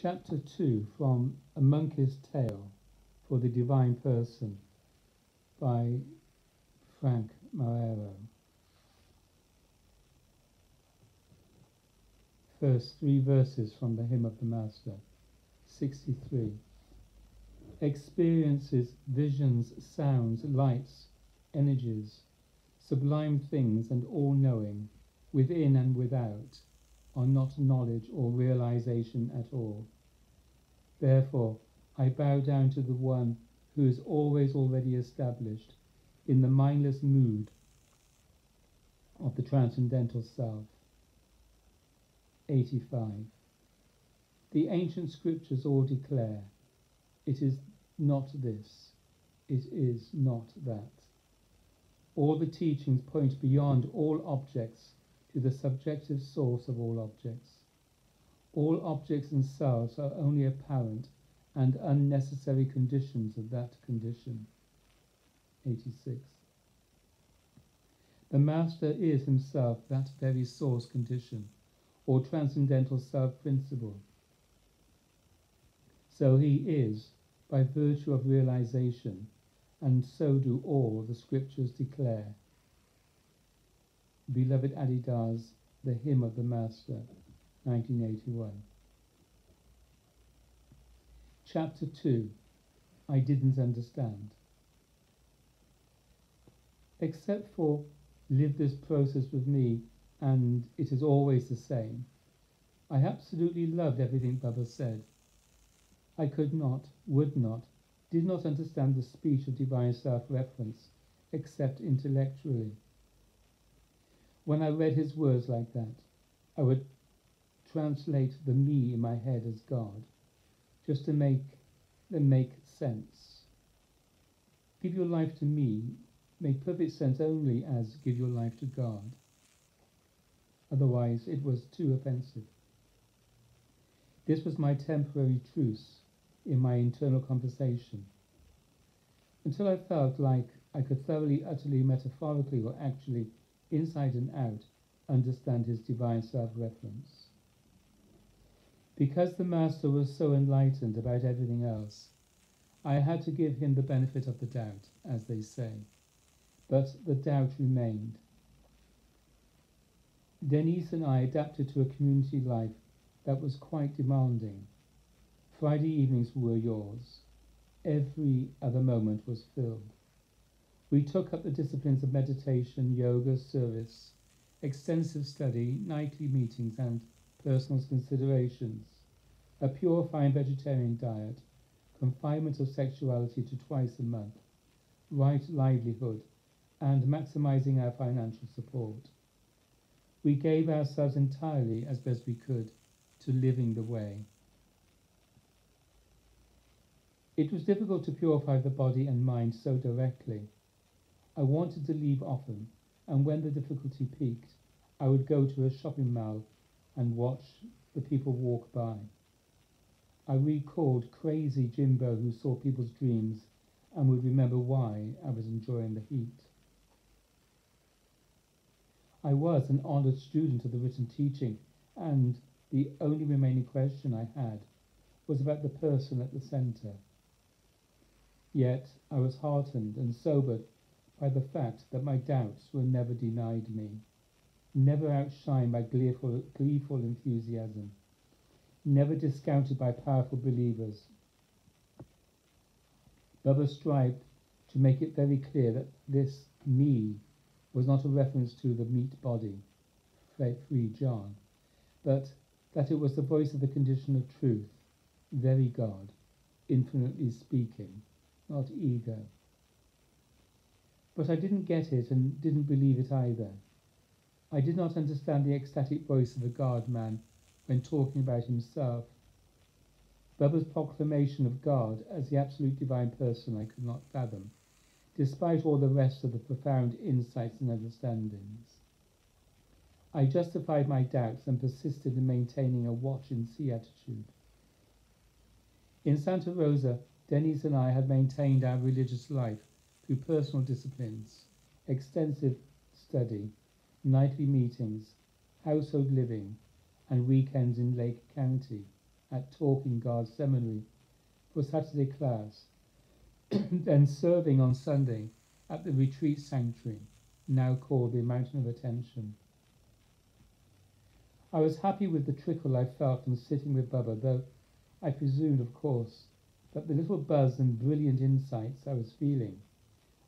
Chapter 2 from A Monkey's Tale for the Divine Person by Frank Marrero. First three verses from the Hymn of the Master 63. Experiences, visions, sounds, lights, energies, sublime things, and all knowing, within and without are not knowledge or realization at all. Therefore, I bow down to the one who is always already established in the mindless mood of the transcendental self. 85. The ancient scriptures all declare it is not this, it is not that. All the teachings point beyond all objects to the subjective source of all objects. All objects themselves are only apparent and unnecessary conditions of that condition. 86. The Master is himself that very source condition, or transcendental self principle. So he is, by virtue of realization, and so do all the scriptures declare beloved Adi Da, The Hymn of the Master, 1981. Chapter 2 I Didn't Understand. Except for live this process with me and it is always the same, I absolutely loved everything Baba said. I could not, would not, did not understand the speech of divine self reference except intellectually. When I read his words like that, I would translate the me in my head as God, just to make them make sense. Give your life to me made perfect sense only as give your life to God. Otherwise, it was too offensive. This was my temporary truce in my internal conversation. Until I felt like I could thoroughly, utterly, metaphorically, or actually inside and out, understand his divine self reference. Because the Master was so enlightened about everything else, I had to give him the benefit of the doubt, as they say. But the doubt remained. Denise and I adapted to a community life that was quite demanding. Friday evenings were yours. Every other moment was filled. We took up the disciplines of meditation, yoga, service, extensive study, nightly meetings, and personal considerations, a purifying vegetarian diet, confinement of sexuality to twice a month, right livelihood, and maximizing our financial support. We gave ourselves entirely, as best we could, to living the way. It was difficult to purify the body and mind so directly I wanted to leave often, and when the difficulty peaked, I would go to a shopping mall and watch the people walk by. I recalled crazy Jimbo who saw people's dreams and would remember why I was enjoying the heat. I was an honoured student of the written teaching, and the only remaining question I had was about the person at the centre. Yet I was heartened and sobered by the fact that my doubts were never denied me, never outshined by gleeful, gleeful enthusiasm, never discounted by powerful believers. Baba strived to make it very clear that this me was not a reference to the meat body, free John, but that it was the voice of the condition of truth, very God, infinitely speaking, not ego. But I didn't get it and didn't believe it either. I did not understand the ecstatic voice of the God man when talking about himself. Baba's proclamation of God as the absolute divine person I could not fathom, despite all the rest of the profound insights and understandings. I justified my doubts and persisted in maintaining a watch and see attitude. In Santa Rosa, Denise and I had maintained our religious life through personal disciplines, extensive study, nightly meetings, household living, and weekends in Lake County at Talking God Seminary for Saturday class, then serving on Sunday at the retreat sanctuary, now called the Mountain of Attention. I was happy with the trickle I felt from sitting with Bubba, though I presumed, of course, that the little buzz and brilliant insights I was feeling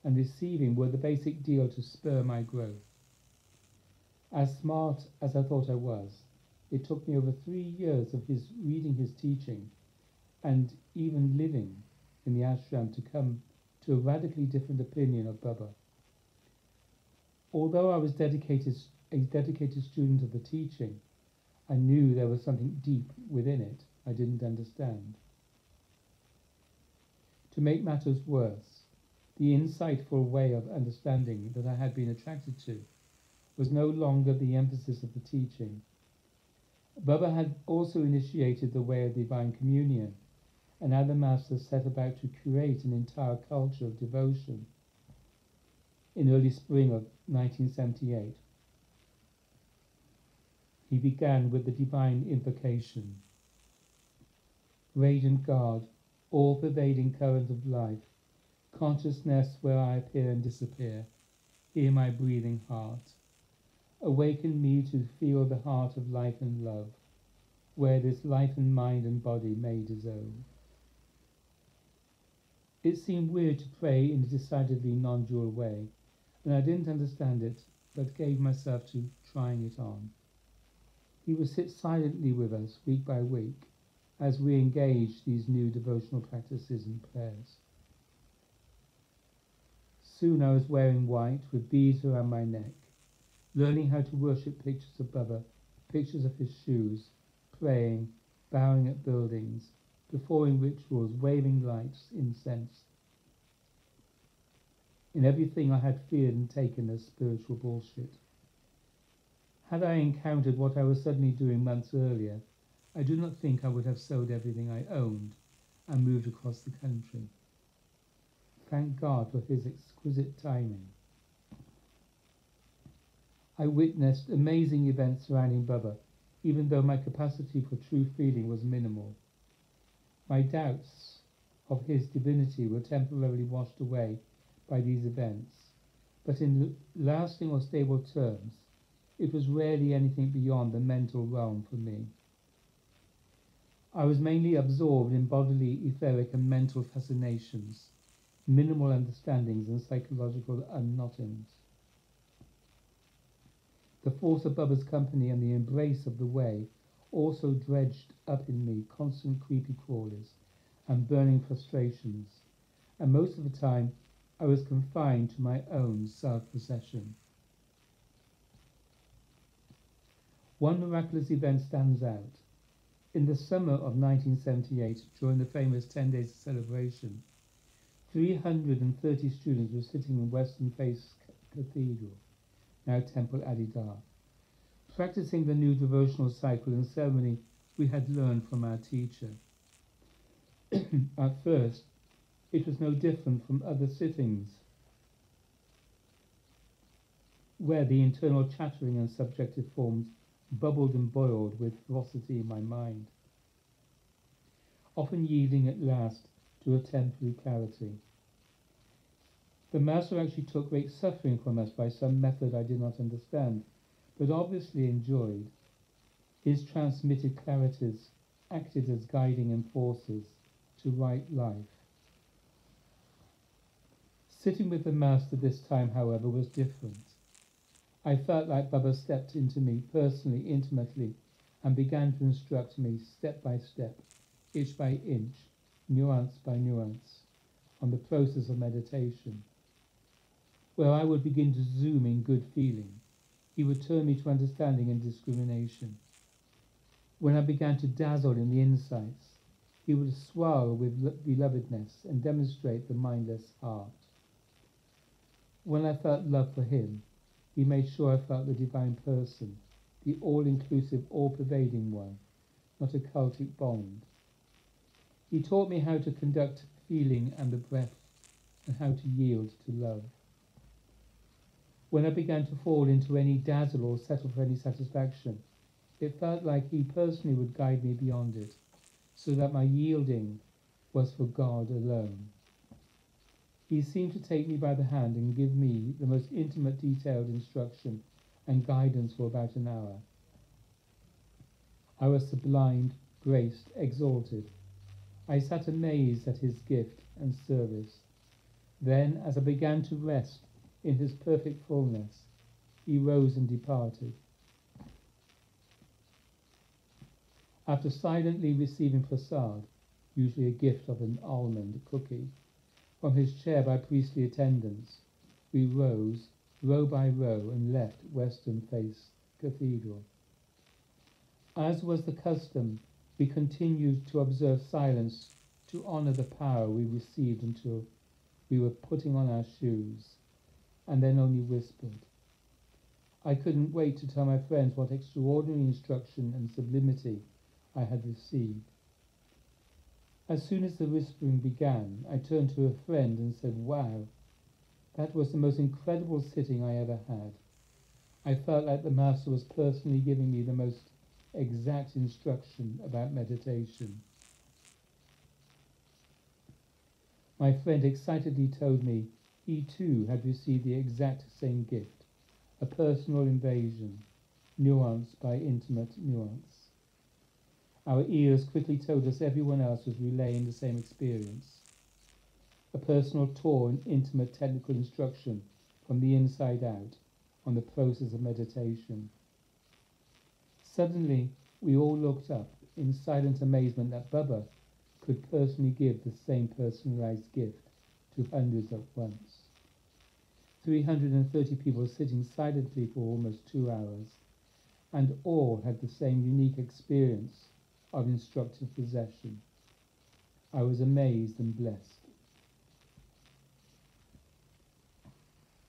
and receiving were the basic deal to spur my growth. As smart as I thought I was, it took me over three years of his reading his teaching and even living in the ashram to come to a radically different opinion of Baba. Although I was dedicated, a dedicated student of the teaching, I knew there was something deep within it I didn't understand. To make matters worse, the insightful way of understanding that I had been attracted to was no longer the emphasis of the teaching. Baba had also initiated the way of divine communion, and other masters set about to create an entire culture of devotion in early spring of 1978. He began with the divine invocation. Radiant God, all pervading current of life, consciousness where I appear and disappear, hear my breathing heart. Awaken me to feel the heart of life and love, where this life and mind and body may dissolve. It seemed weird to pray in a decidedly non dual way, and I didn't understand it, but gave myself to trying it on. He would sit silently with us week by week as we engaged these new devotional practices and prayers. Soon I was wearing white with beads around my neck, learning how to worship pictures of Baba, pictures of his shoes, praying, bowing at buildings, performing rituals, waving lights, incense. In everything I had feared and taken as spiritual bullshit. Had I encountered what I was suddenly doing months earlier, I do not think I would have sold everything I owned and moved across the country. Thank God for his exquisite timing. I witnessed amazing events surrounding Baba, even though my capacity for true feeling was minimal. My doubts of his divinity were temporarily washed away by these events, but in lasting or stable terms, it was rarely anything beyond the mental realm for me. I was mainly absorbed in bodily, etheric, and mental fascinations, minimal understandings, and psychological unknottings. The force of Baba's company and the embrace of the way also dredged up in me constant creepy crawlers and burning frustrations, and most of the time I was confined to my own self-possession. One miraculous event stands out. In the summer of 1978, during the famous 10 days celebration, 330 students were sitting in Western Face Cathedral, now Temple Adi Da, practicing the new devotional cycle and ceremony we had learned from our teacher. At first, it was no different from other sittings, where the internal chattering and subjective forms bubbled and boiled with ferocity in my mind, often yielding at last to a temporary clarity. The Master actually took great suffering from us by some method I did not understand, but obviously enjoyed. His transmitted clarities acted as guiding enforcers to right life. Sitting with the Master this time, however, was different. I felt like Baba stepped into me personally, intimately, and began to instruct me step by step, inch by inch, nuance by nuance, on the process of meditation. Where I would begin to zoom in good feeling, he would turn me to understanding and discrimination. When I began to dazzle in the insights, he would swirl with belovedness and demonstrate the mindless heart. When I felt love for him, he made sure I felt the divine person, the all-inclusive, all-pervading one, not a cultic bond. He taught me how to conduct feeling and the breath and how to yield to love. When I began to fall into any dazzle or settle for any satisfaction, it felt like he personally would guide me beyond it, so that my yielding was for God alone. He seemed to take me by the hand and give me the most intimate, detailed instruction and guidance for about an hour. I was sublimed, graced, exalted. I sat amazed at his gift and service. Then, as I began to rest in his perfect fullness, he rose and departed. After silently receiving prasad, usually a gift of an almond cookie, from his chair by priestly attendants, we rose, row by row, and left Western Face Cathedral. As was the custom, we continued to observe silence to honor the power we received until we were putting on our shoes, and then only whispered. I couldn't wait to tell my friends what extraordinary instruction and sublimity I had received. As soon as the whispering began, I turned to a friend and said, Wow, that was the most incredible sitting I ever had. I felt like the Master was personally giving me the most exact instruction about meditation. My friend excitedly told me he too had received the exact same gift, a personal invasion, nuanced by intimate nuance. Our ears quickly told us everyone else was relaying the same experience. A personal tour and intimate technical instruction from the inside out on the process of meditation. Suddenly, we all looked up in silent amazement that Bubba could personally give the same personalized gift to hundreds at once. 330 people sitting silently for almost two hours, and all had the same unique experience of instructive possession. I was amazed and blessed.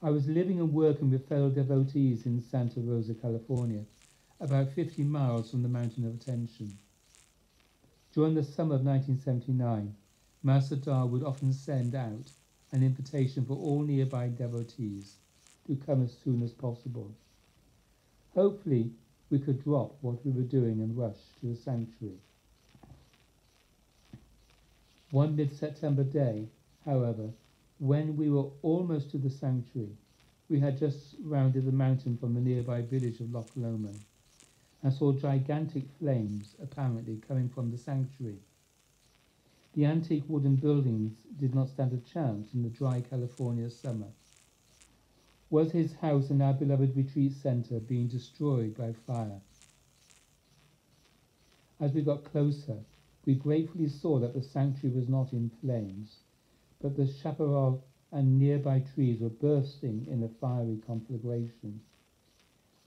I was living and working with fellow devotees in Santa Rosa, California, about 50 miles from the Mountain of Attention. During the summer of 1979, Master Da would often send out an invitation for all nearby devotees to come as soon as possible. Hopefully, we could drop what we were doing and rush to the sanctuary. One mid-September day, however, when we were almost to the sanctuary, we had just rounded the mountain from the nearby village of Loch Lomond and saw gigantic flames apparently coming from the sanctuary. The antique wooden buildings did not stand a chance in the dry California summer. Was his house and our beloved retreat center being destroyed by fire? As we got closer, we gratefully saw that the sanctuary was not in flames, but the chaparral and nearby trees were bursting in a fiery conflagration,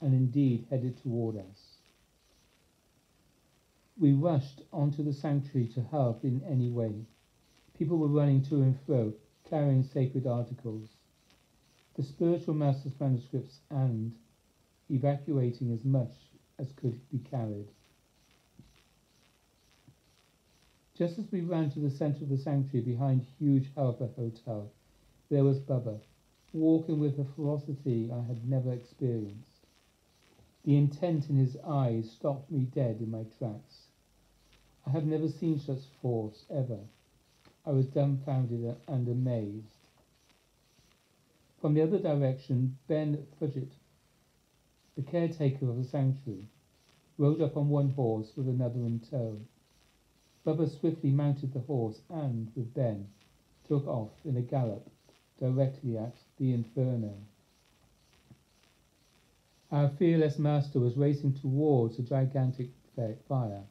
and indeed headed toward us. We rushed onto the sanctuary to help in any way. People were running to and fro, carrying sacred articles the spiritual master's manuscripts and evacuating as much as could be carried. Just as we ran to the center of the sanctuary behind huge Helper Hotel, there was Bubba, walking with a ferocity I had never experienced. The intent in his eyes stopped me dead in my tracks. I have never seen such force ever. I was dumbfounded and amazed. From the other direction, Ben Fudgett, the caretaker of the sanctuary, rode up on one horse with another in tow. Bubba swiftly mounted the horse and, with Ben, took off in a gallop directly at the inferno. Our fearless master was racing towards a gigantic fire.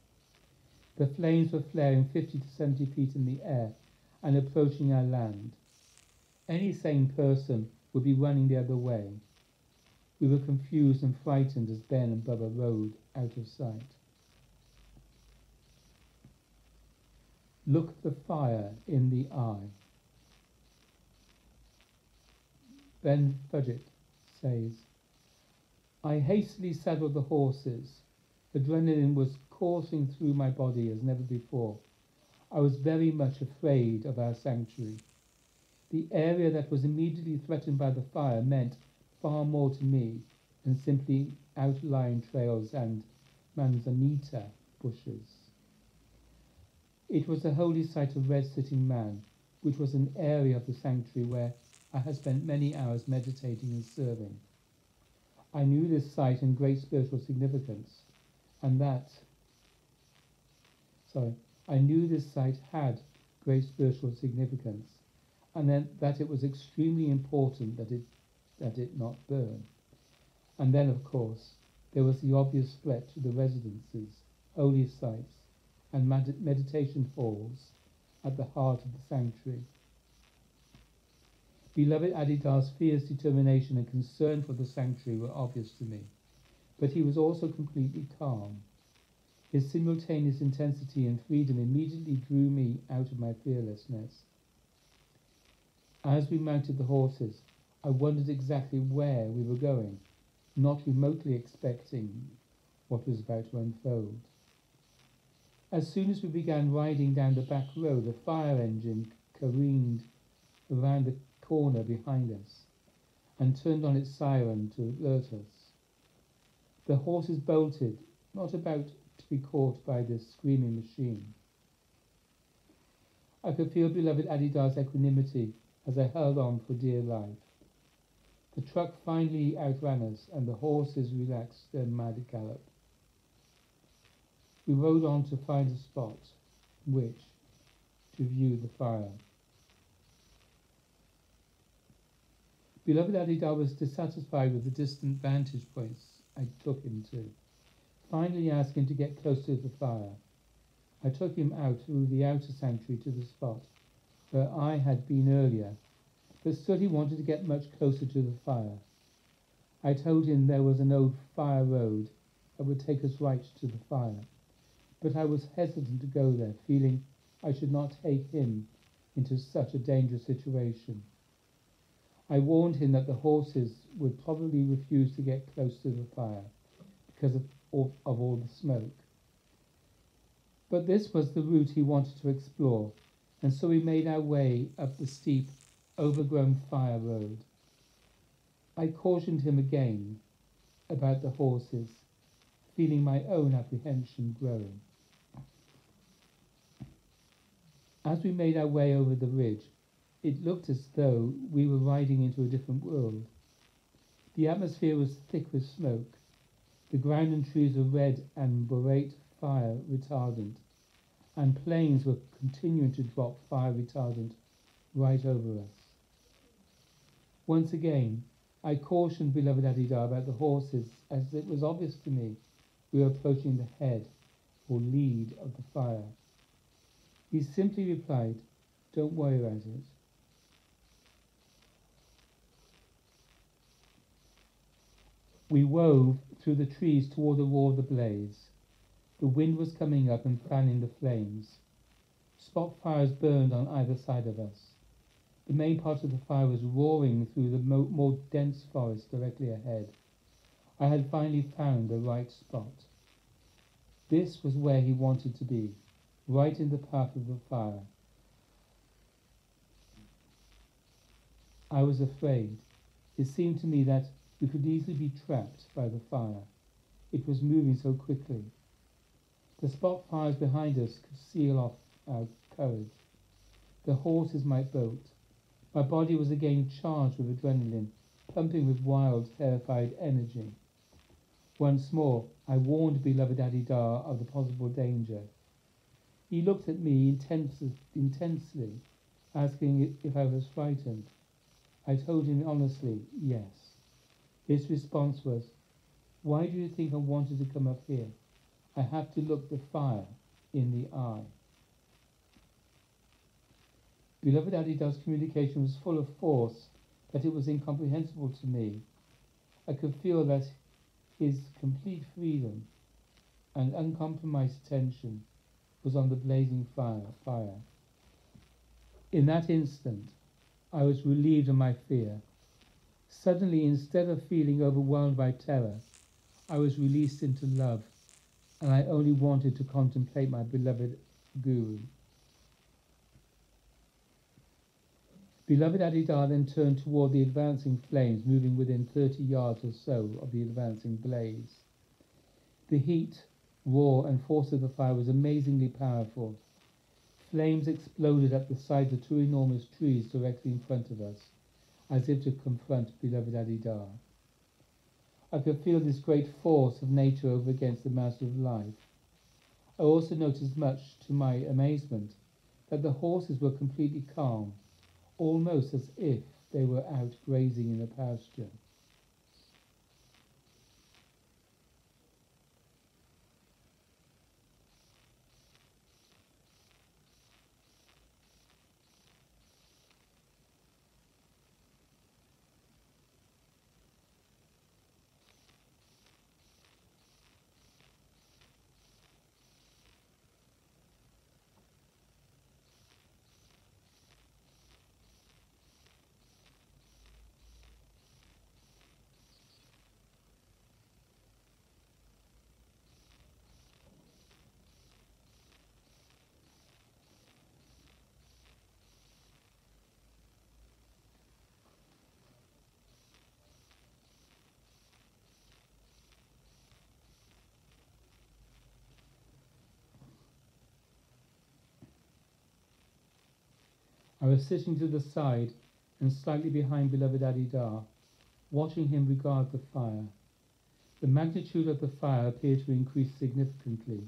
The flames were flaring 50 to 70 feet in the air and approaching our land. Any sane person would be running the other way. We were confused and frightened as Ben and Bubba rode out of sight. Look the fire in the eye. Ben Fudgett says, I hastily saddled the horses. Adrenaline was coursing through my body as never before. I was very much afraid of our sanctuary. The area that was immediately threatened by the fire meant far more to me than simply outlying trails and manzanita bushes. It was the holy site of Red Sitting Man, which was an area of the sanctuary where I had spent many hours meditating and serving. I knew this site and great spiritual significance, and that, sorry, I knew this site had great spiritual significance, and then that it was extremely important that it that it not burn. And then, of course, there was the obvious threat to the residences, holy sites, and med- meditation halls at the heart of the sanctuary. Beloved Adi Da's fierce determination and concern for the sanctuary were obvious to me, but he was also completely calm. His simultaneous intensity and freedom immediately drew me out of my fearlessness. As we mounted the horses, I wondered exactly where we were going, not remotely expecting what was about to unfold. As soon as we began riding down the back road, a fire engine careened around the corner behind us and turned on its siren to alert us. The horses bolted, not about to be caught by this screaming machine. I could feel beloved Adi Da's equanimity as I held on for dear life. The truck finally outran us, and the horses relaxed their mad gallop. We rode on to find a spot which to view the fire. Beloved Adi Da was dissatisfied with the distant vantage points I took him to, finally asking to get close to the fire. I took him out through the outer sanctuary to the spot where I had been earlier, but still he wanted to get much closer to the fire. I told him there was an old fire road that would take us right to the fire, but I was hesitant to go there, feeling I should not take him into such a dangerous situation. I warned him that the horses would probably refuse to get close to the fire because of, of, of all the smoke. But this was the route he wanted to explore, and so we made our way up the steep, overgrown fire road. I cautioned him again about the horses, feeling my own apprehension growing. As we made our way over the ridge, it looked as though we were riding into a different world. The atmosphere was thick with smoke. The ground and trees were red and borate fire retardant, and planes were continuing to drop fire retardant right over us. Once again, I cautioned beloved Adi Da about the horses, as it was obvious to me we were approaching the head or lead of the fire. He simply replied, Don't worry about it. We wove through the trees toward the roar of the blaze. The wind was coming up and fanning the flames. Spot fires burned on either side of us. The main part of the fire was roaring through the mo- more dense forest directly ahead. I had finally found the right spot. This was where he wanted to be, right in the path of the fire. I was afraid. It seemed to me that we could easily be trapped by the fire. It was moving so quickly. The spot fires behind us could seal off our courage. The horses might bolt. My body was again charged with adrenaline, pumping with wild, terrified energy. Once more, I warned beloved Adi Da of the possible danger. He looked at me intense, intensely, asking if I was frightened. I told him honestly, yes. His response was, Why do you think I wanted to come up here? I have to look the fire in the eye. Beloved Adi Da's communication was full of force that it was incomprehensible to me. I could feel that his complete freedom and uncompromised attention was on the blazing fire. fire. In that instant, I was relieved of my fear. Suddenly, instead of feeling overwhelmed by terror, I was released into love, and I only wanted to contemplate my beloved Guru. Beloved Adi Da then turned toward the advancing flames, moving within 30 yards or so of the advancing blaze. The heat, roar, and force of the fire was amazingly powerful. Flames exploded at the sides of two enormous trees directly in front of us, as if to confront beloved Adi Da. I could feel this great force of nature over against the master of life. I also noticed, much to my amazement, that the horses were completely calm almost as if they were out grazing in a pasture. I was sitting to the side and slightly behind beloved Adi Da, watching him regard the fire. The magnitude of the fire appeared to increase significantly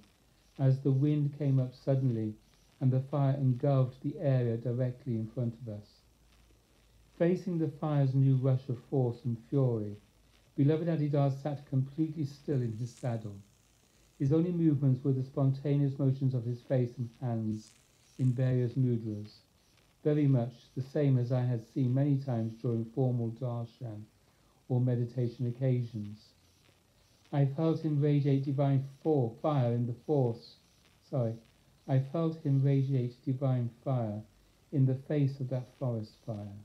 as the wind came up suddenly and the fire engulfed the area directly in front of us. Facing the fire's new rush of force and fury, beloved Adi Da sat completely still in his saddle. His only movements were the spontaneous motions of his face and hands in various mudras very much the same as I had seen many times during formal darshan or meditation occasions. I felt him radiate divine fire in the force. Sorry, I felt him radiate divine fire in the face of that forest fire.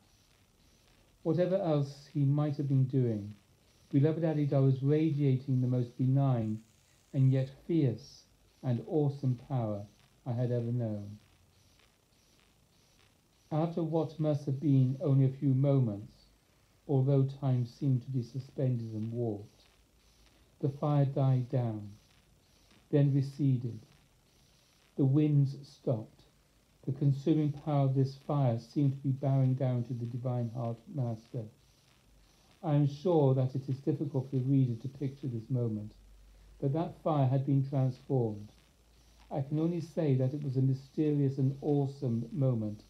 Whatever else he might have been doing, beloved Adi Da was radiating the most benign and yet fierce and awesome power I had ever known. After what must have been only a few moments, although time seemed to be suspended and warped, the fire died down, then receded. The winds stopped. The consuming power of this fire seemed to be bowing down to the Divine Heart Master. I am sure that it is difficult for the reader to picture this moment, but that fire had been transformed. I can only say that it was a mysterious and awesome moment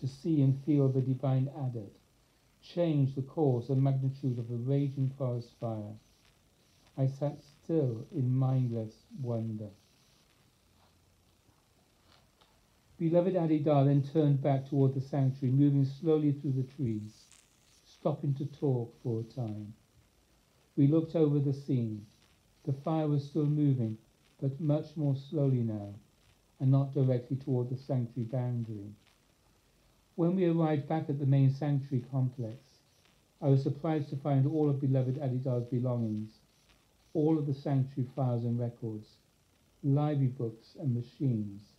to see and feel the divine adept change the course and magnitude of a raging forest fire. I sat still in mindless wonder. Beloved Adi Da then turned back toward the sanctuary, moving slowly through the trees, stopping to talk for a time. We looked over the scene. The fire was still moving, but much more slowly now, and not directly toward the sanctuary boundary. When we arrived back at the main sanctuary complex, I was surprised to find all of beloved Adi Da's belongings, all of the sanctuary files and records, library books and machines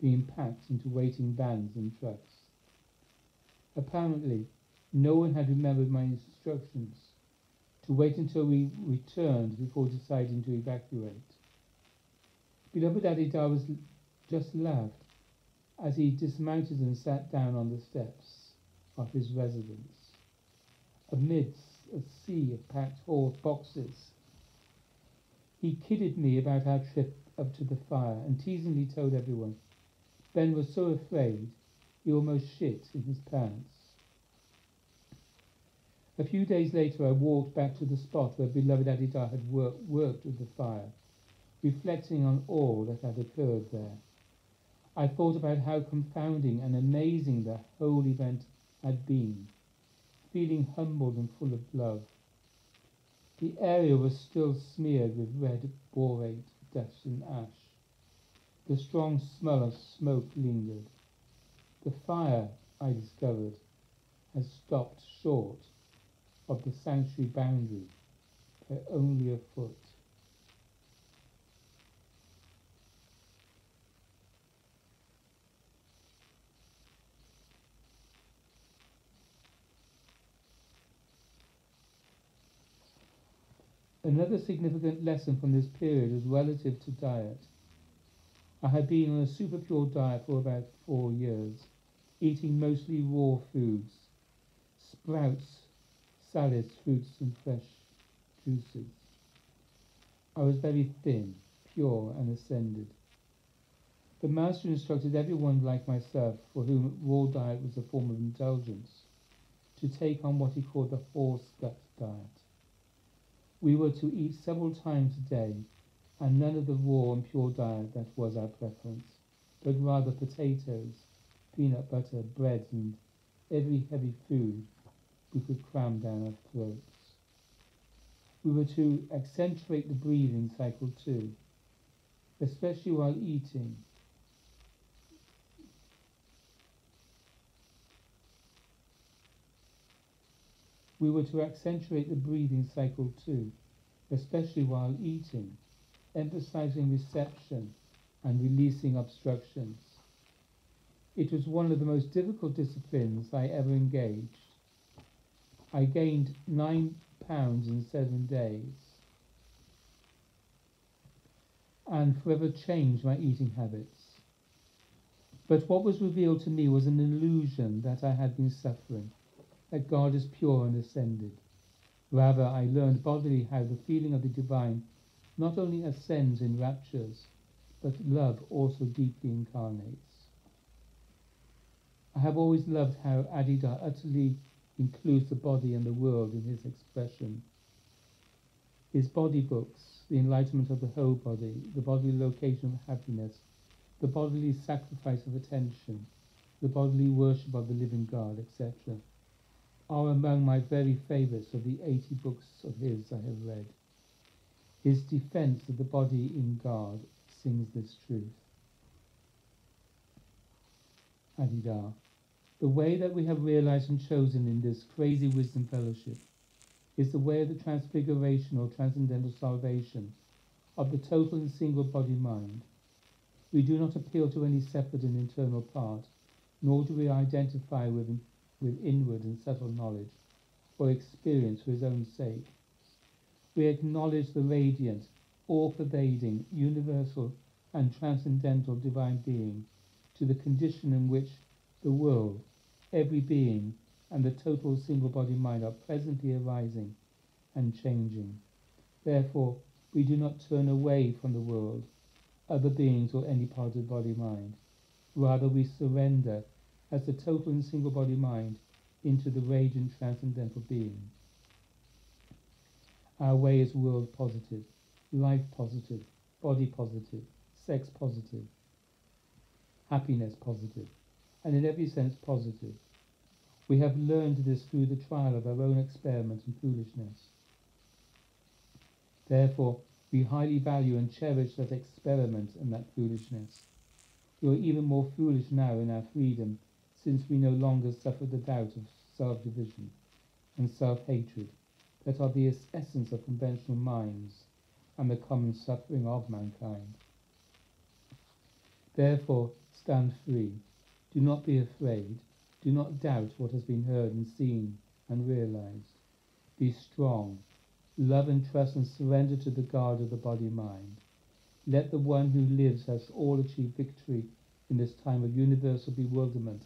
being packed into waiting vans and trucks. Apparently, no one had remembered my instructions to wait until we returned before deciding to evacuate. Beloved Adi Da was just laughed as he dismounted and sat down on the steps of his residence. Amidst a sea of packed horse boxes, he kidded me about our trip up to the fire and teasingly told everyone Ben was so afraid he almost shit in his pants. A few days later, I walked back to the spot where beloved Adi Da had work, worked with the fire, reflecting on all that had occurred there. I thought about how confounding and amazing the whole event had been, feeling humbled and full of love. The area was still smeared with red borate dust and ash. The strong smell of smoke lingered. The fire, I discovered, had stopped short of the sanctuary boundary by only a foot. Another significant lesson from this period is relative to diet. I had been on a super pure diet for about four years, eating mostly raw foods, sprouts, salads, fruits, and fresh juices. I was very thin, pure, and ascended. The master instructed everyone like myself, for whom raw diet was a form of indulgence, to take on what he called the horse gut diet. We were to eat several times a day, and none of the raw and pure diet that was our preference, but rather potatoes, peanut butter, bread, and every heavy food we could cram down our throats. We were to accentuate the breathing cycle too, especially while eating We were to accentuate the breathing cycle too, especially while eating, emphasizing reception and releasing obstructions. It was one of the most difficult disciplines I ever engaged. I gained nine pounds in seven days and forever changed my eating habits. But what was revealed to me was an illusion that I had been suffering that God is pure and ascended. Rather, I learned bodily how the feeling of the divine not only ascends in raptures, but love also deeply incarnates. I have always loved how Adi Da utterly includes the body and the world in his expression. His body books, the enlightenment of the whole body, the bodily location of happiness, the bodily sacrifice of attention, the bodily worship of the living God, etc are among my very favourites of the 80 books of his I have read. His defence of the body in God sings this truth. Adi Da, the way that we have realized and chosen in this crazy wisdom fellowship is the way of the transfiguration or transcendental salvation of the total and single body mind. We do not appeal to any separate and internal part, nor do we identify with with inward and subtle knowledge or experience for his own sake. We acknowledge the radiant, all-pervading, universal and transcendental divine being to the condition in which the world, every being, and the total single body mind are presently arising and changing. Therefore, we do not turn away from the world, other beings, or any part of the body mind. Rather, we surrender as the total and single body mind into the radiant transcendental being. Our way is world positive, life positive, body positive, sex positive, happiness positive, and in every sense positive. We have learned this through the trial of our own experiment and foolishness. Therefore, we highly value and cherish that experiment and that foolishness. We are even more foolish now in our freedom since we no longer suffer the doubt of self-division and self-hatred that are the essence of conventional minds and the common suffering of mankind. Therefore, stand free. Do not be afraid. Do not doubt what has been heard and seen and realized. Be strong. Love and trust and surrender to the God of the body-mind. Let the one who lives us all achieve victory in this time of universal bewilderment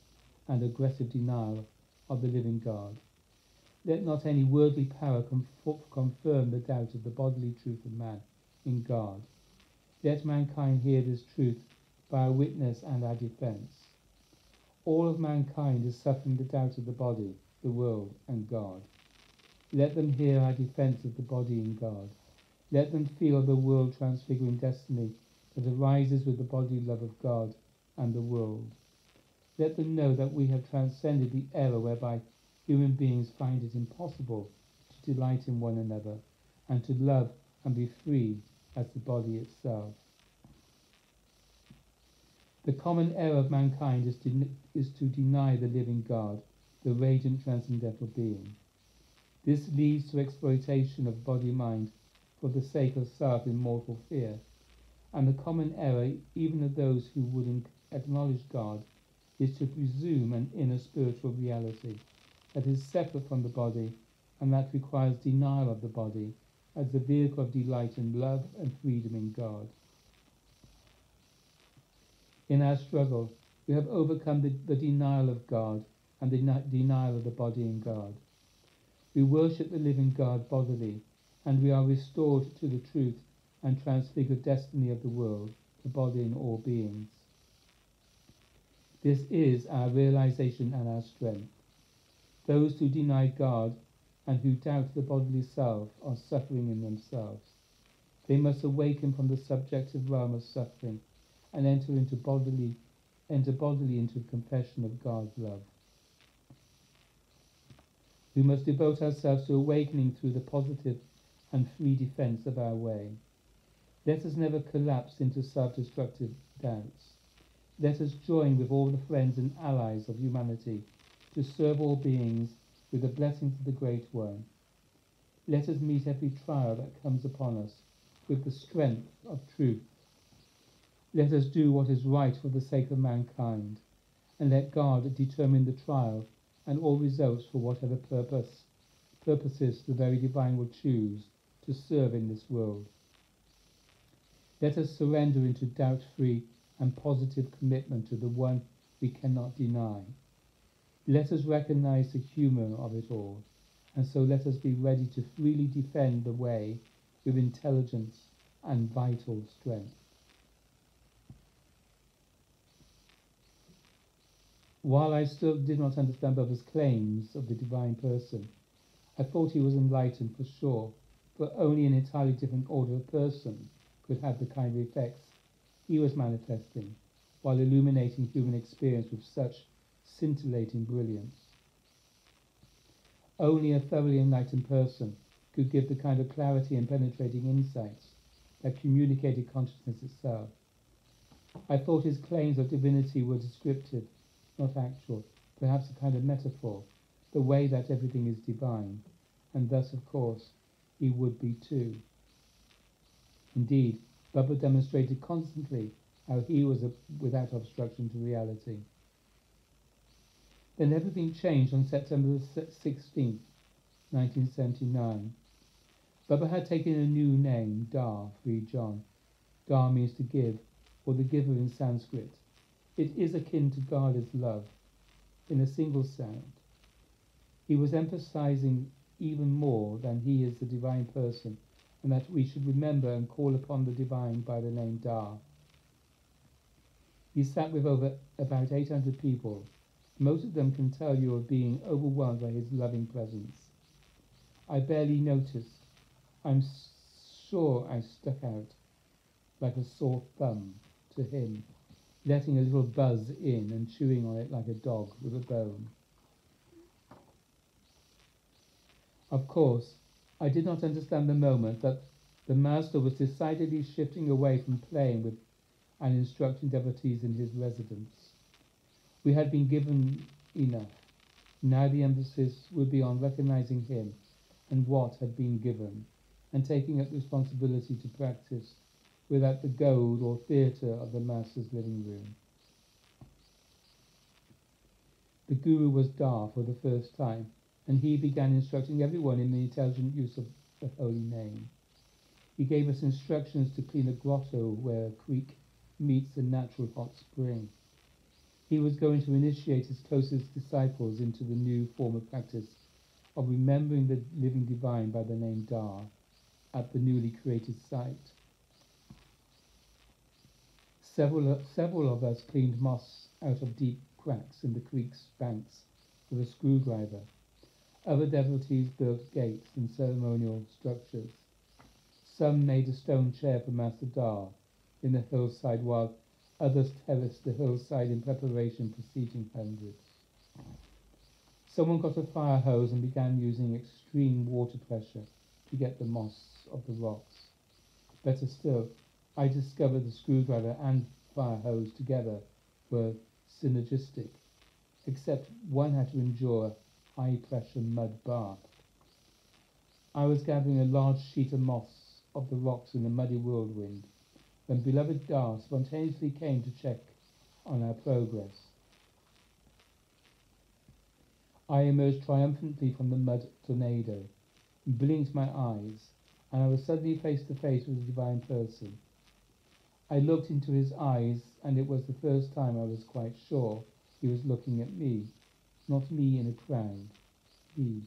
and aggressive denial of the living God. Let not any worldly power confirm the doubt of the bodily truth of man in God. Let mankind hear this truth by our witness and our defense. All of mankind is suffering the doubt of the body, the world, and God. Let them hear our defense of the body in God. Let them feel the world transfiguring destiny that arises with the body love of God and the world. Let them know that we have transcended the error whereby human beings find it impossible to delight in one another and to love and be free as the body itself. The common error of mankind is to, is to deny the living God, the radiant transcendental being. This leads to exploitation of body-mind for the sake of self-immortal fear, and the common error even of those who would acknowledge God is to presume an inner spiritual reality that is separate from the body and that requires denial of the body as the vehicle of delight and love and freedom in God. In our struggle, we have overcome the, the denial of God and the denial of the body in God. We worship the living God bodily, and we are restored to the truth and transfigured destiny of the world, the body and all beings. This is our realization and our strength. Those who deny God and who doubt the bodily self are suffering in themselves. They must awaken from the subjective realm of suffering and enter into bodily enter bodily into confession of God's love. We must devote ourselves to awakening through the positive and free defense of our way. Let us never collapse into self-destructive doubts. Let us join with all the friends and allies of humanity to serve all beings with the blessings of the Great One. Let us meet every trial that comes upon us with the strength of truth. Let us do what is right for the sake of mankind, and let God determine the trial and all results for whatever purpose, purposes the very divine will choose to serve in this world. Let us surrender into doubt-free and positive commitment to the one we cannot deny. Let us recognize the humour of it all, and so let us be ready to freely defend the way with intelligence and vital strength. While I still did not understand Bubba's claims of the divine person, I thought he was enlightened for sure, for only an entirely different order of person could have the kind of effects he was manifesting while illuminating human experience with such scintillating brilliance. Only a thoroughly enlightened person could give the kind of clarity and penetrating insights that communicated consciousness itself. I thought his claims of divinity were descriptive not actual, perhaps a kind of metaphor, the way that everything is divine, and thus, of course, he would be too. Indeed, Bubba demonstrated constantly how he was a, without obstruction to reality. Then everything changed on September 16, 1979. Bubba had taken a new name, Da, Free John. Da means to give, or the giver in Sanskrit. It is akin to God as love, in a single sound. He was emphasizing even more than he is the divine person, and that we should remember and call upon the divine by the name Da. He sat with over about 800 people. Most of them can tell you of being overwhelmed by his loving presence. I barely noticed. I'm sure I stuck out like a sore thumb to him letting a little buzz in and chewing on it like a dog with a bone. Of course, I did not understand the moment that the master was decidedly shifting away from playing with and instructing devotees in his residence. We had been given enough. Now the emphasis would be on recognizing him and what had been given, and taking up responsibility to practice without the gold or theatre of the master's living room. The Guru was Da for the first time, and he began instructing everyone in the intelligent use of the holy name. He gave us instructions to clean a grotto where a creek meets a natural hot spring. He was going to initiate his closest disciples into the new form of practice of remembering the living divine by the name Da at the newly created site. Several, several of us cleaned moss out of deep cracks in the creek's banks with a screwdriver. Other devotees built gates and ceremonial structures. Some made a stone chair for Master Da in the hillside, while others terraced the hillside in preparation for seating hundreds. Someone got a fire hose and began using extreme water pressure to get the moss off the rocks. Better still, I discovered the screwdriver and fire hose together were synergistic, except one had to endure high pressure mud bath. I was gathering a large sheet of moss off the rocks in a muddy whirlwind when beloved Da spontaneously came to check on our progress. I emerged triumphantly from the mud tornado, blinked my eyes, and I was suddenly face to face with a divine person. I looked into his eyes, and it was the first time I was quite sure he was looking at me, not me in a crowd. He.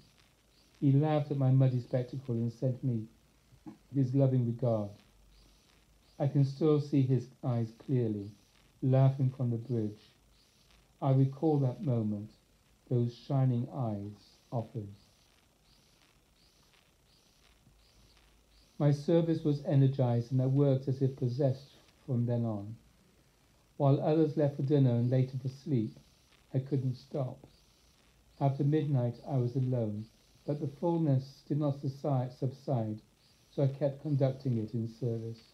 He laughed at my muddy spectacle and sent me his loving regard. I can still see his eyes clearly, laughing from the bridge. I recall that moment, those shining eyes of his. My service was energized and I worked as if possessed from then on. While others left for dinner and later for sleep, I couldn't stop. After midnight I was alone, but the fullness did not subside, so I kept conducting it in service.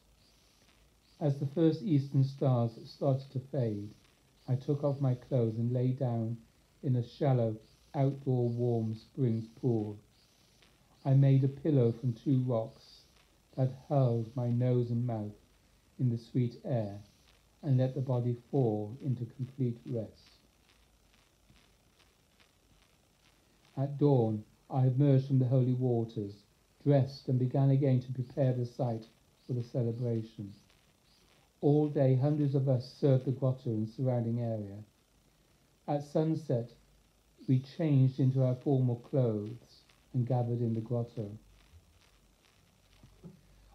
As the first eastern stars started to fade, I took off my clothes and lay down in a shallow, outdoor warm spring pool. I made a pillow from two rocks that held my nose and mouth in the sweet air and let the body fall into complete rest. At dawn, I emerged from the holy waters, dressed, and began again to prepare the site for the celebration. All day, hundreds of us served the grotto and surrounding area. At sunset, we changed into our formal clothes and gathered in the grotto.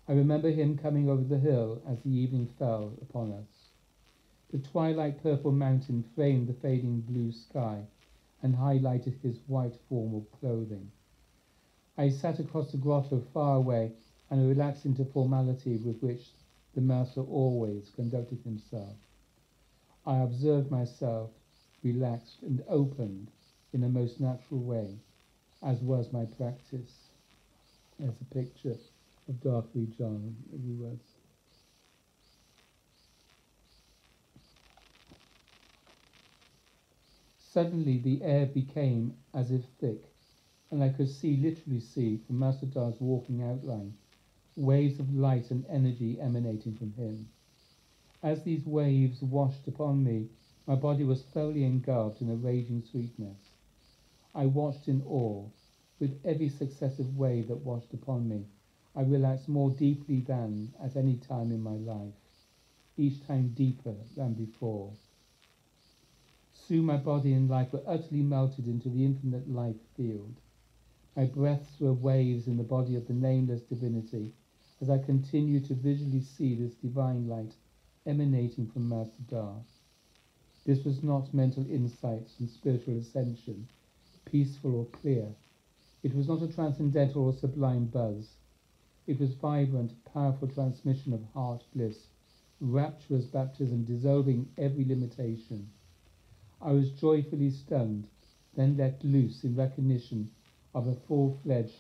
I remember him coming over the hill as the evening fell upon us. The twilight purple mountain framed the fading blue sky and highlighted his white formal clothing. I sat across the grotto far away and relaxed into formality with which the master always conducted himself. I observed myself relaxed and opened in a most natural way, as was my practice. There's a picture of Da Free John he was. Suddenly the air became as if thick, and I could see, literally see, from Master walking outline, waves of light and energy emanating from him. As these waves washed upon me, my body was thoroughly engulfed in a raging sweetness. I watched in awe. With every successive wave that washed upon me, I relaxed more deeply than at any time in my life, each time deeper than before. Soon my body and life were utterly melted into the infinite life field. My breaths were waves in the body of the nameless divinity as I continued to visually see this divine light emanating from Master Da. This was not mental insights and spiritual ascension, peaceful or clear. It was not a transcendental or sublime buzz. It was vibrant, powerful transmission of heart bliss, rapturous baptism dissolving every limitation. I was joyfully stunned, then let loose in recognition of a full-fledged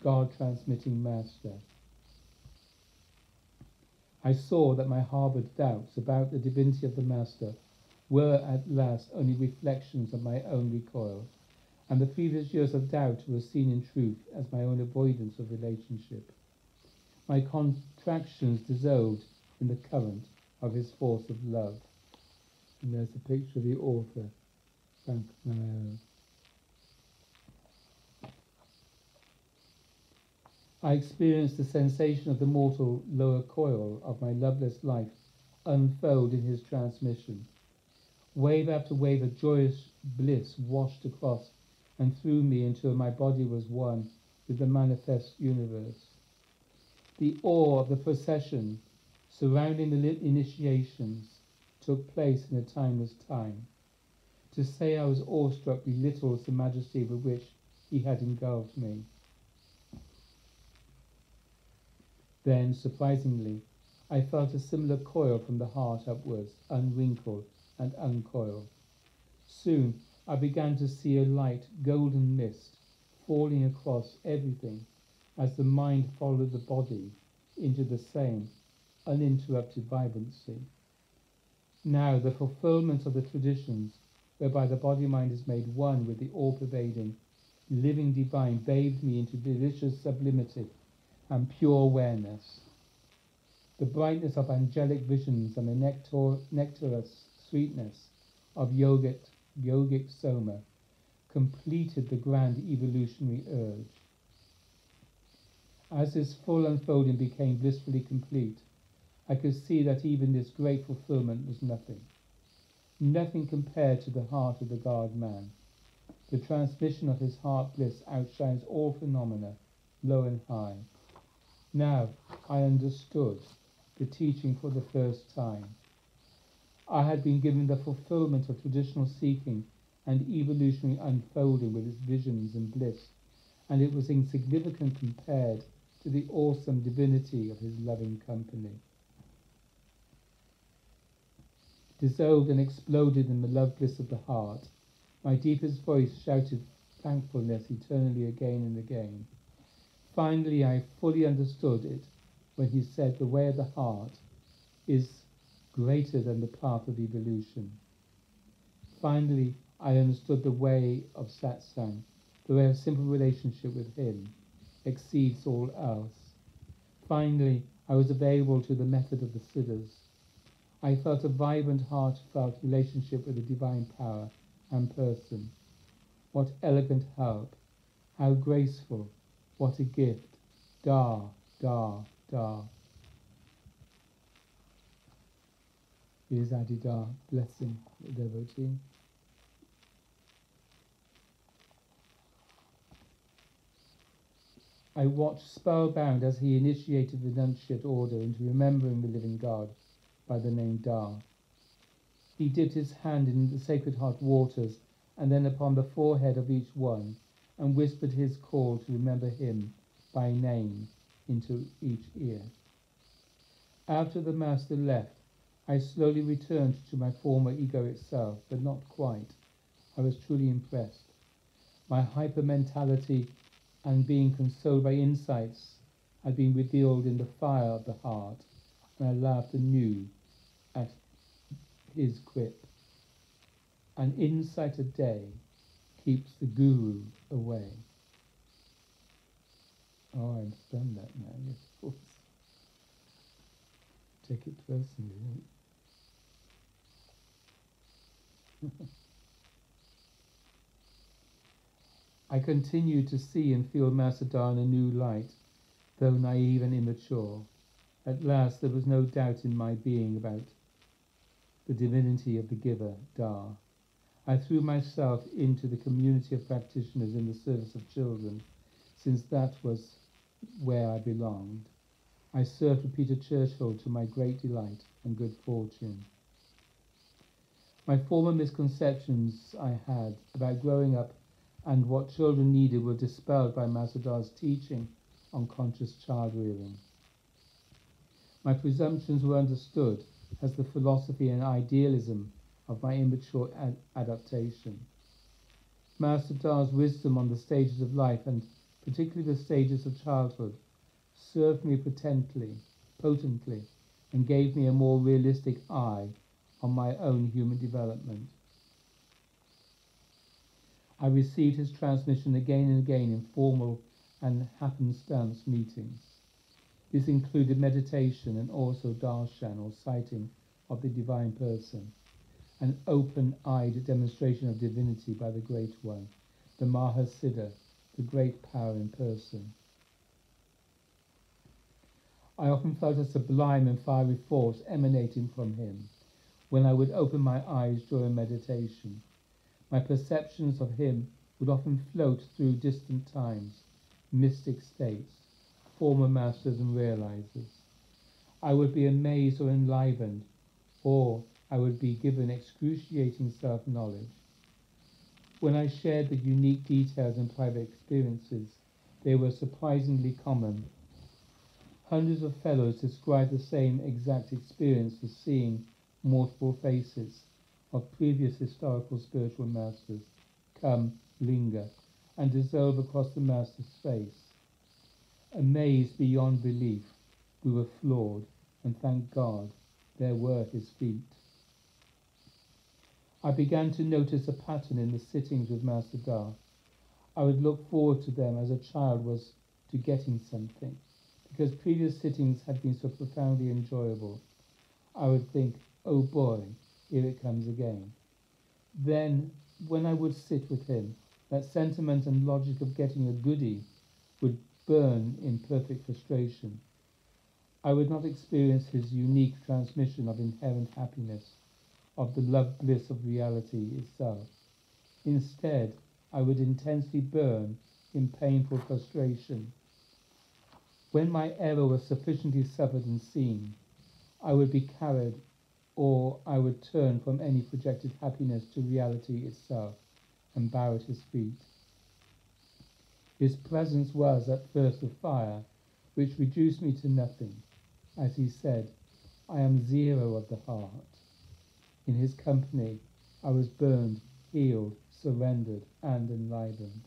God-transmitting master. I saw that my harbored doubts about the divinity of the Master were at last only reflections of my own recoil, and the previous years of doubt were seen in truth as my own avoidance of relationship. My contractions dissolved in the current of his force of love. And there's a picture of the author, Frank Marrero. I experienced the sensation of the mortal lower coil of my loveless life unfold in his transmission. Wave after wave of joyous bliss washed across and through me until my body was one with the manifest universe. The awe of the procession surrounding the initiations took place in a timeless time. To say I was awestruck belittles the majesty with which he had engulfed me. Then, surprisingly, I felt a similar coil from the heart upwards, unwrinkled and uncoiled. Soon I began to see a light golden mist falling across everything as the mind followed the body into the same uninterrupted vibrancy. Now the fulfillment of the traditions whereby the body mind is made one with the all-pervading, living divine bathed me into delicious sublimity and pure awareness. The brightness of angelic visions and the nectar, nectarous sweetness of yogic, yogic soma completed the grand evolutionary urge. As this full unfolding became blissfully complete, I could see that even this great fulfillment was nothing. Nothing compared to the heart of the God man. The transmission of his heart bliss outshines all phenomena, low and high. Now I understood the teaching for the first time. I had been given the fulfillment of traditional seeking and evolutionary unfolding with its visions and bliss, and it was insignificant compared to the awesome divinity of his loving company. Dissolved and exploded in the love bliss of the heart, my deepest voice shouted thankfulness eternally again and again. Finally, I fully understood it when he said the way of the heart is greater than the path of evolution. Finally, I understood the way of satsang, the way of simple relationship with him, exceeds all else. Finally, I was available to the method of the siddhas. I felt a vibrant, heartfelt relationship with the divine power and person. What elegant help! How graceful! What a gift! Da, da, da. Here's Adi Da blessing the devotee. I watched spellbound as he initiated the nuntiate order into remembering the living God by the name Da. He dipped his hand in the sacred heart waters and then upon the forehead of each one and whispered his call to remember him by name into each ear. After the master left, I slowly returned to my former ego itself, but not quite. I was truly impressed. My hypermentality and being consoled by insights had been revealed in the fire of the heart, and I laughed anew his quip. An insight a day keeps the guru away. Oh, I understand that now, yes, of course. Take it personally. I continued to see and feel Master Da in a new light, though naive and immature. At last there was no doubt in my being about the divinity of the giver, Da. I threw myself into the community of practitioners in the service of children, since that was where I belonged. I served with Peter Churchill to my great delight and good fortune. My former misconceptions I had about growing up and what children needed were dispelled by Master Da's teaching on conscious child rearing. My presumptions were understood as the philosophy and idealism of my immature ad- adaptation. Master Da's wisdom on the stages of life and particularly the stages of childhood served me potently, potently, and gave me a more realistic eye on my own human development. I received his transmission again and again in formal and happenstance meetings. This included meditation and also darshan or sighting of the divine person, an open-eyed demonstration of divinity by the Great One, the Mahasiddha, the great power in person. I often felt a sublime and fiery force emanating from him when I would open my eyes during meditation my perceptions of him would often float through distant times, mystic states, former masters and realizers. I would be amazed or enlivened, or I would be given excruciating self knowledge. When I shared the unique details and private experiences, they were surprisingly common. Hundreds of fellows described the same exact experience of seeing multiple faces of previous historical spiritual masters come, linger, and dissolve across the master's face. Amazed beyond belief, we were floored, and thank God there were his feet. I began to notice a pattern in the sittings with Master Da. I would look forward to them as a child was to getting something, because previous sittings had been so profoundly enjoyable. I would think, oh boy, here it comes again. Then, when I would sit with him, that sentiment and logic of getting a goody burn in perfect frustration. I would not experience his unique transmission of inherent happiness, of the love bliss of reality itself. Instead, I would intensely burn in painful frustration. When my error was sufficiently suffered and seen, I would be carried or I would turn from any projected happiness to reality itself and bow at his feet. His presence was at first a fire which reduced me to nothing. As he said, I am zero of the heart. In his company, I was burned, healed, surrendered, and enlivened.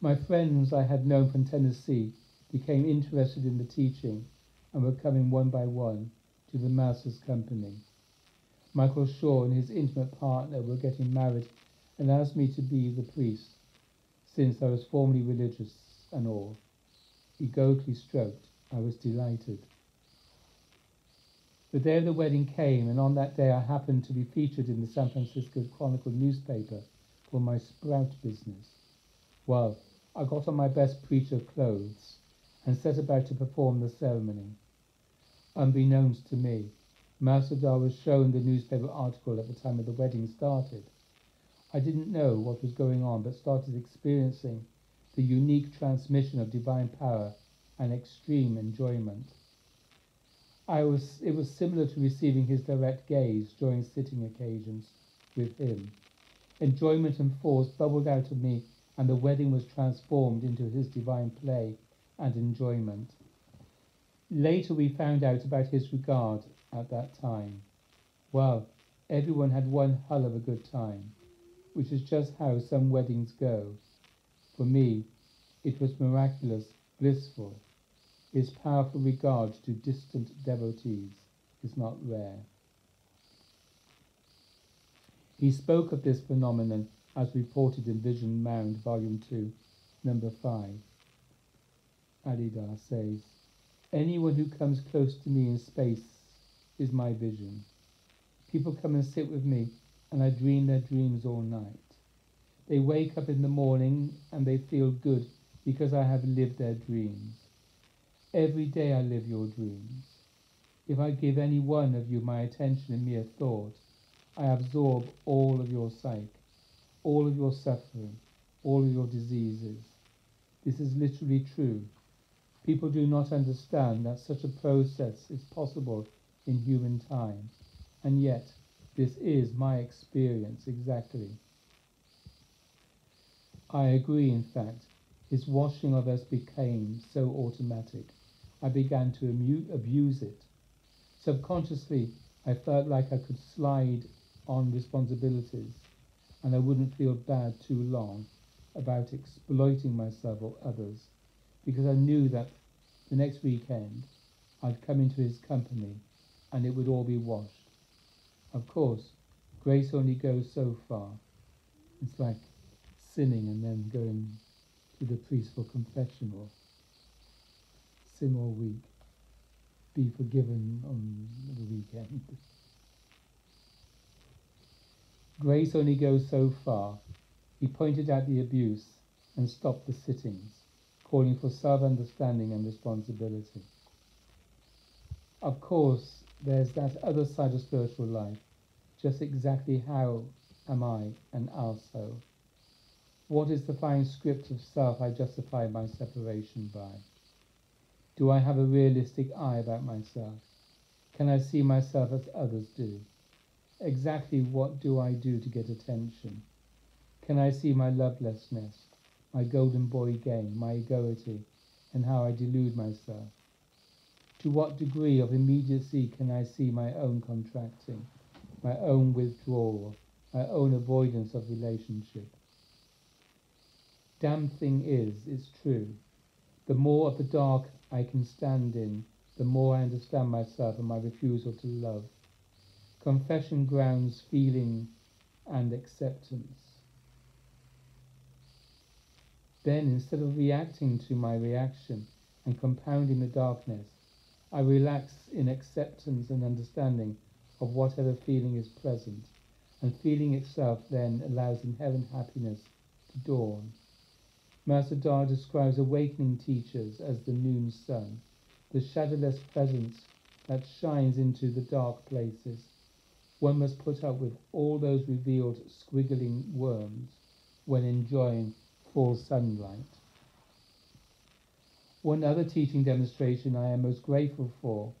My friends I had known from Tennessee became interested in the teaching and were coming one by one to the Master's company. Michael Shaw and his intimate partner were getting married asked me to be the priest, since I was formerly religious and all. Egoically stroked, I was delighted. The day of the wedding came, and on that day I happened to be featured in the San Francisco Chronicle newspaper for my sprout business. Well, I got on my best preacher clothes and set about to perform the ceremony. Unbeknownst to me, Master Da was shown the newspaper article at the time of the wedding started. I didn't know what was going on, but started experiencing the unique transmission of divine power and extreme enjoyment. I was, it was similar to receiving his direct gaze during sitting occasions with him. Enjoyment and force bubbled out of me, and the wedding was transformed into his divine play and enjoyment. Later, we found out about his regard at that time. Well, everyone had one hell of a good time, which is just how some weddings go. For me, it was miraculous, blissful. His powerful regard to distant devotees is not rare. He spoke of this phenomenon as reported in Vision Mound, Volume 2, Number 5. Adi Da says, Anyone who comes close to me in space is my vision. People come and sit with me, and I dream their dreams all night. They wake up in the morning and they feel good because I have lived their dreams. Every day I live your dreams. If I give any one of you my attention in mere thought, I absorb all of your psyche, all of your suffering, all of your diseases. This is literally true. People do not understand that such a process is possible in human time, and yet this is my experience exactly. I agree, in fact, his washing of us became so automatic. I began to abuse it. Subconsciously, I felt like I could slide on responsibilities and I wouldn't feel bad too long about exploiting myself or others because I knew that the next weekend I'd come into his company and it would all be washed. Of course, grace only goes so far. It's like sinning and then going to the priest for confession or sin all week, be forgiven on the weekend. Grace only goes so far. He pointed out the abuse and stopped the sittings calling for self-understanding and responsibility. Of course, there's that other side of spiritual life. Just exactly how am I an also? What is the fine script of self I justify my separation by? Do I have a realistic eye about myself? Can I see myself as others do? Exactly what do I do to get attention? Can I see my lovelessness? my golden boy game, my egoity, and how I delude myself? To what degree of immediacy can I see my own contracting, my own withdrawal, my own avoidance of relationship? Damn thing is, it's true. The more of the dark I can stand in, the more I understand myself and my refusal to love. Confession grounds feeling and acceptance. Then, instead of reacting to my reaction and compounding the darkness, I relax in acceptance and understanding of whatever feeling is present, and feeling itself then allows inherent happiness to dawn. Master Da describes awakening teachers as the noon sun, the shadowless presence that shines into the dark places. One must put up with all those revealed squiggling worms when enjoying full sunlight. One other teaching demonstration I am most grateful for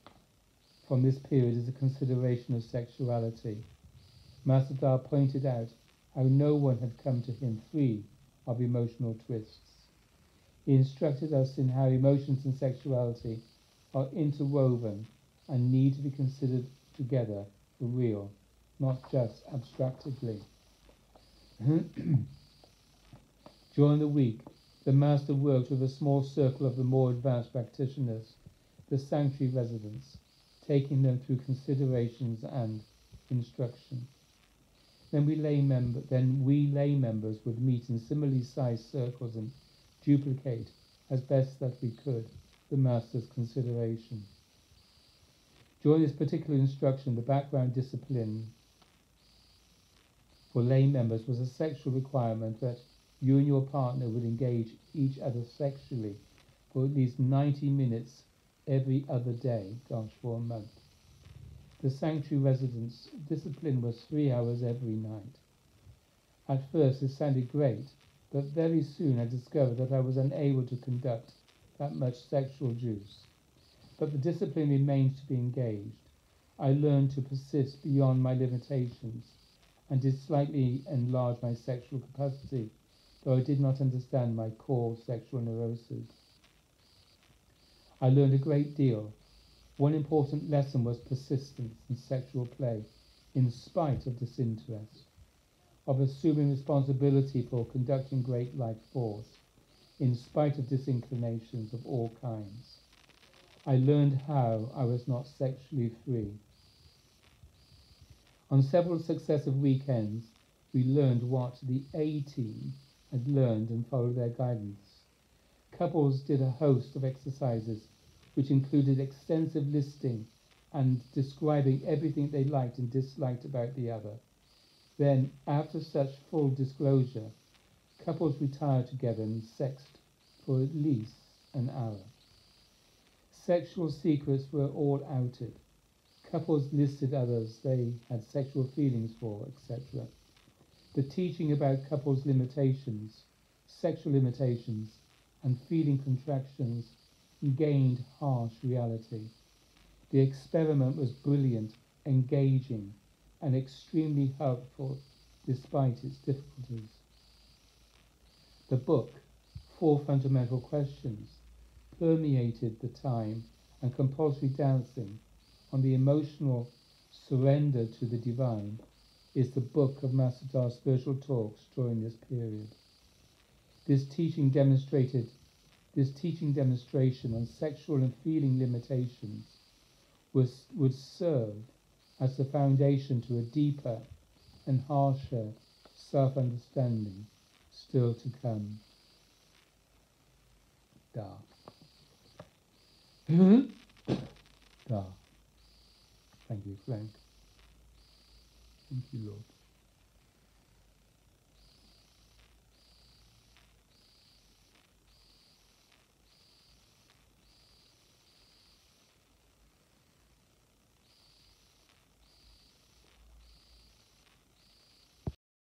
from this period is the consideration of sexuality. Master Da pointed out how no one had come to him free of emotional twists. He instructed us in how emotions and sexuality are interwoven and need to be considered together for real, not just abstractedly. During the week, the Master worked with a small circle of the more advanced practitioners, the sanctuary residents, taking them through considerations and instruction. Then we lay member, then we lay members would meet in similarly sized circles and duplicate as best that we could the master's consideration. During this particular instruction, the background discipline for lay members was a sexual requirement that you and your partner would engage each other sexually for at least 90 minutes every other day, gosh, for a month. The sanctuary residence discipline was three hours every night. At first, it sounded great, but very soon I discovered that I was unable to conduct that much sexual juice. But the discipline remained to be engaged. I learned to persist beyond my limitations and did slightly enlarge my sexual capacity, though I did not understand my core sexual neuroses. I learned a great deal. One important lesson was persistence in sexual play, in spite of disinterest, of assuming responsibility for conducting great life force in spite of disinclinations of all kinds. I learned how I was not sexually free. On several successive weekends, we learned what the A team had learned and followed their guidance. Couples did a host of exercises which included extensive listing and describing everything they liked and disliked about the other. Then, after such full disclosure, couples retired together and sexed for at least an hour. Sexual secrets were all outed. Couples listed others they had sexual feelings for, etc. The teaching about couples' limitations, sexual limitations, and feeling contractions gained harsh reality. The experiment was brilliant, engaging, and extremely helpful despite its difficulties. The book, Four Fundamental Questions, permeated the time and compulsory dancing on the emotional surrender to the divine is the book of Master spiritual talks during this period. This teaching demonstrated this teaching demonstration on sexual and feeling limitations was, would serve as the foundation to a deeper and harsher self-understanding still to come. Da. da. Thank you, Frank. Thank you, Lord.